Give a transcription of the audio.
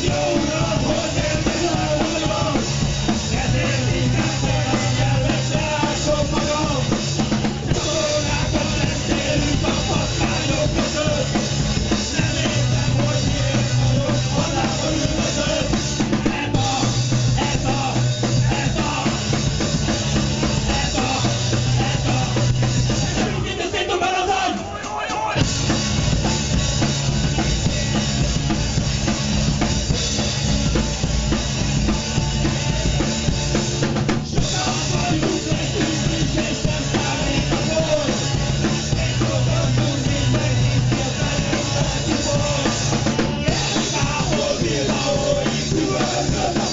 you. to another.